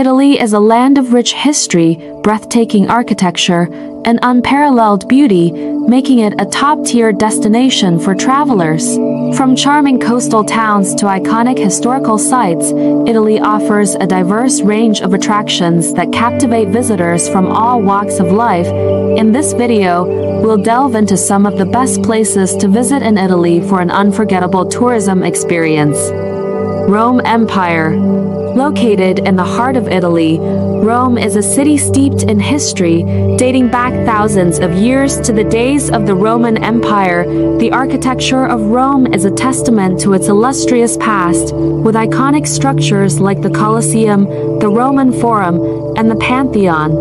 Italy is a land of rich history, breathtaking architecture, and unparalleled beauty, making it a top-tier destination for travelers. From charming coastal towns to iconic historical sites, Italy offers a diverse range of attractions that captivate visitors from all walks of life. In this video, we'll delve into some of the best places to visit in Italy for an unforgettable tourism experience. Rome Empire Located in the heart of Italy, Rome is a city steeped in history, dating back thousands of years to the days of the Roman Empire. The architecture of Rome is a testament to its illustrious past, with iconic structures like the Colosseum, the Roman Forum, and the Pantheon.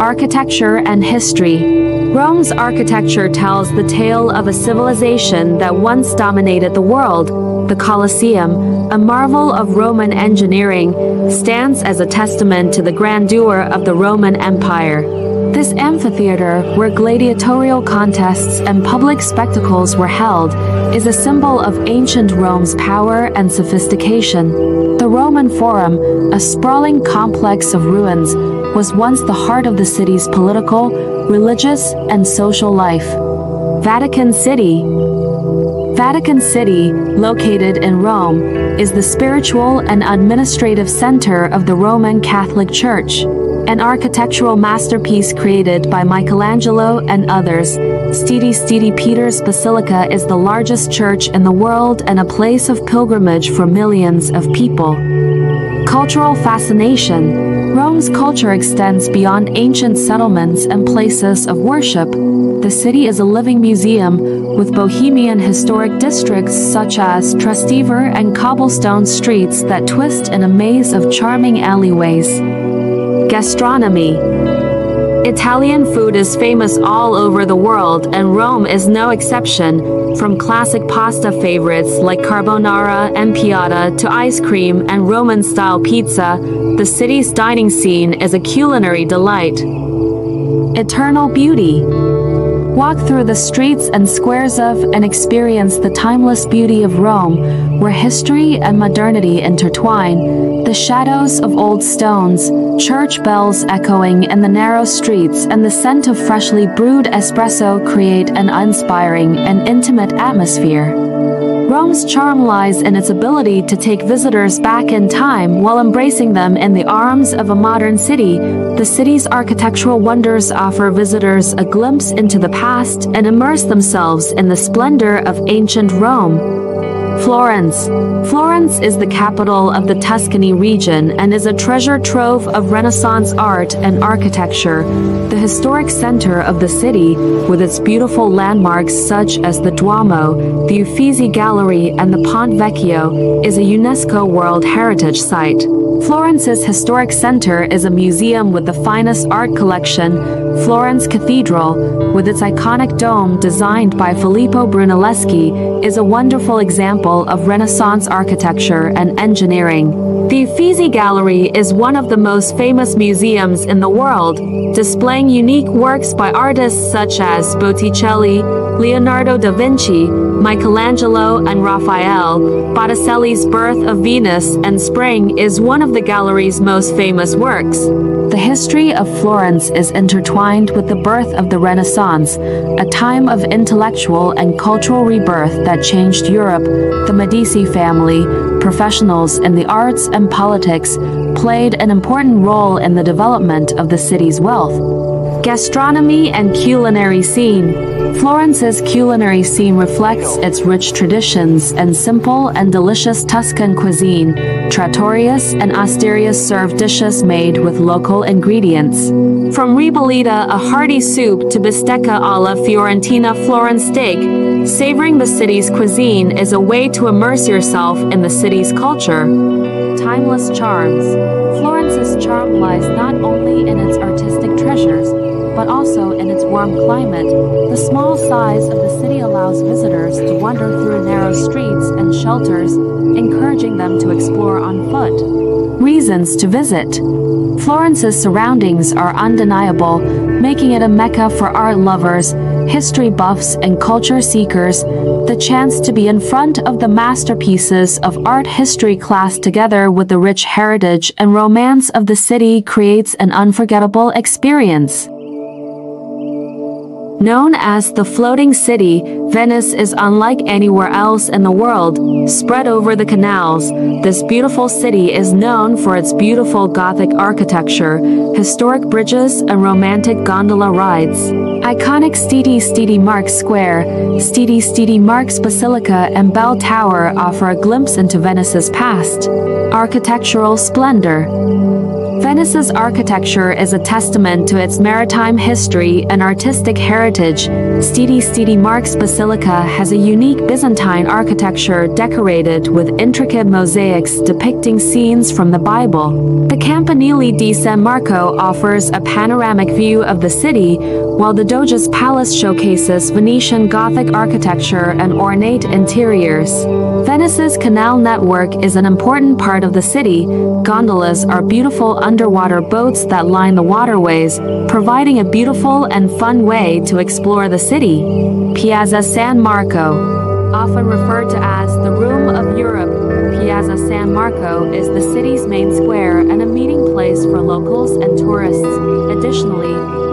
Architecture and History Rome's architecture tells the tale of a civilization that once dominated the world. The Colosseum, a marvel of Roman engineering, stands as a testament to the grandeur of the Roman Empire. This amphitheater, where gladiatorial contests and public spectacles were held, is a symbol of ancient Rome's power and sophistication. The Roman Forum, a sprawling complex of ruins, was once the heart of the city's political, religious, and social life. Vatican City Vatican City, located in Rome, is the spiritual and administrative center of the Roman Catholic Church, an architectural masterpiece created by Michelangelo and others. Stidi Stidi Peter's Basilica is the largest church in the world and a place of pilgrimage for millions of people. Cultural fascination. Rome's culture extends beyond ancient settlements and places of worship. The city is a living museum with bohemian historic districts such as Trastevere and cobblestone streets that twist in a maze of charming alleyways. Gastronomy. Italian food is famous all over the world, and Rome is no exception. From classic pasta favorites like carbonara and piatta to ice cream and Roman style pizza, the city's dining scene is a culinary delight. Eternal beauty. Walk through the streets and squares of and experience the timeless beauty of Rome, where history and modernity intertwine. The shadows of old stones, church bells echoing in the narrow streets, and the scent of freshly brewed espresso create an inspiring and intimate atmosphere. Rome's charm lies in its ability to take visitors back in time while embracing them in the arms of a modern city. The city's architectural wonders offer visitors a glimpse into the past and immerse themselves in the splendor of ancient Rome. Florence. Florence is the capital of the Tuscany region and is a treasure trove of Renaissance art and architecture. The historic center of the city, with its beautiful landmarks such as the Duomo, the Uffizi Gallery, and the Ponte Vecchio, is a UNESCO World Heritage Site. Florence's historic center is a museum with the finest art collection, Florence Cathedral, with its iconic dome designed by Filippo Brunelleschi, is a wonderful example of Renaissance architecture and engineering. The Uffizi Gallery is one of the most famous museums in the world, displaying unique works by artists such as Botticelli, Leonardo da Vinci, Michelangelo, and Raphael. Botticelli's Birth of Venus and Spring is one of the gallery's most famous works. The history of Florence is intertwined with the birth of the Renaissance, a time of intellectual and cultural rebirth that changed Europe. The Medici family, professionals in the arts and politics, played an important role in the development of the city's wealth. Gastronomy and culinary scene. Florence's culinary scene reflects its rich traditions and simple and delicious Tuscan cuisine. Trattorias and osterias serve dishes made with local ingredients. From ribollita, a hearty soup, to bistecca alla Fiorentina Florence steak, savoring the city's cuisine is a way to immerse yourself in the city's culture. Timeless charms. Florence's charm lies not only in its artistic treasures, but also in its warm climate. The small size of the city allows visitors to wander through narrow streets and shelters, encouraging them to explore on foot. Reasons to visit. Florence's surroundings are undeniable, making it a mecca for art lovers. history buffs and culture seekers the chance to be in front of the masterpieces of art history class together with the rich heritage and romance of the city creates an unforgettable experience. Known as the floating city, Venice is unlike anywhere else in the world. Spread over the canals, this beautiful city is known for its beautiful Gothic architecture, historic bridges, and romantic gondola rides. Iconic Stede Stede Mark Square, Stede Stede Mark's Basilica and Bell Tower offer a glimpse into Venice's past. Architectural splendor. Venice's architecture is a testament to its maritime history and artistic heritage. Stede Stede Mark's Basilica has a unique Byzantine architecture decorated with intricate mosaics depicting scenes from the Bible. The Campanile di San Marco offers a panoramic view of the city, while the Doge's Palace showcases Venetian Gothic architecture and ornate interiors. Venice's canal network is an important part of the city. Gondolas are beautiful underwater boats that line the waterways, providing a beautiful and fun way to explore the city. Piazza San Marco, often referred to as the Room of Europe, Piazza San Marco is the city's main square and a meeting place for locals and tourists. Additionally,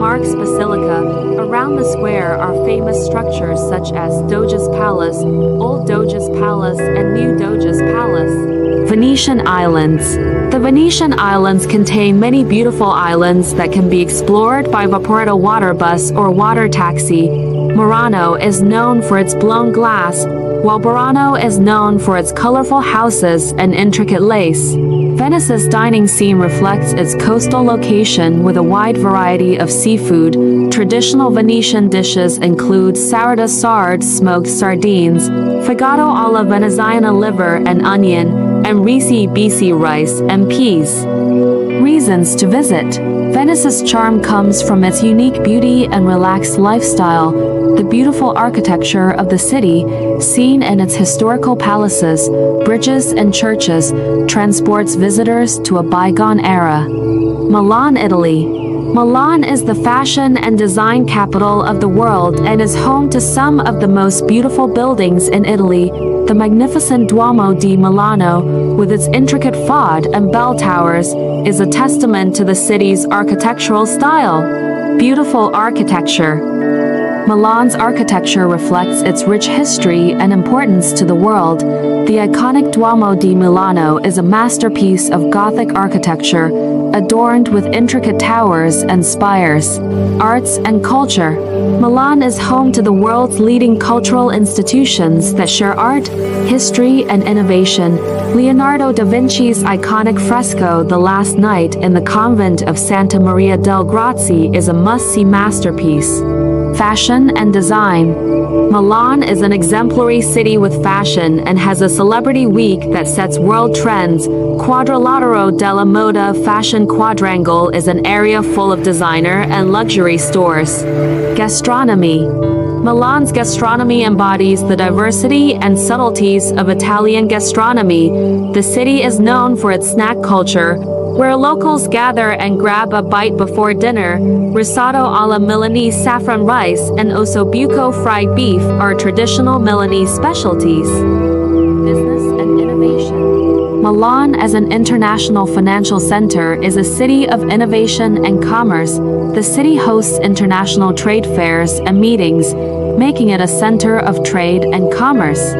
Mark's Basilica. Around the square are famous structures such as Doge's Palace, Old Doge's Palace, and New Doge's Palace. Venetian Islands The Venetian Islands contain many beautiful islands that can be explored by Vaporetto water bus or water taxi. Murano is known for its blown glass, while Burano is known for its colorful houses and intricate lace. Venice's dining scene reflects its coastal location with a wide variety of seafood. Traditional Venetian dishes include sourdough sard smoked sardines, fegato alla veneziana liver and onion, and Risi BC rice and peas. Reasons to visit Venice's charm comes from its unique beauty and relaxed lifestyle, the beautiful architecture of the city, seen in its historical palaces, bridges, and churches, transports visitors to a bygone era. Milan, Italy. Milan is the fashion and design capital of the world and is home to some of the most beautiful buildings in Italy, the magnificent Duomo di Milano, with its intricate facade and bell towers, is a testament to the city's architectural style. Beautiful architecture. Milan's architecture reflects its rich history and importance to the world. The iconic Duomo di Milano is a masterpiece of Gothic architecture, adorned with intricate towers and spires. Arts and culture. Milan is home to the world's leading cultural institutions that share art, history, and innovation. Leonardo da Vinci's iconic fresco The Last Night in the convent of Santa Maria del Grazie is a must-see masterpiece fashion, and design. Milan is an exemplary city with fashion and has a celebrity week that sets world trends. Quadrilatero della Moda Fashion Quadrangle is an area full of designer and luxury stores. Gastronomy Milan's gastronomy embodies the diversity and subtleties of Italian gastronomy. The city is known for its snack culture, where locals gather and grab a bite before dinner, risotto alla Milanese saffron rice and ossobuco fried beef are traditional Milanese specialties. Business and innovation. Milan as an international financial center is a city of innovation and commerce. The city hosts international trade fairs and meetings, making it a center of trade and commerce.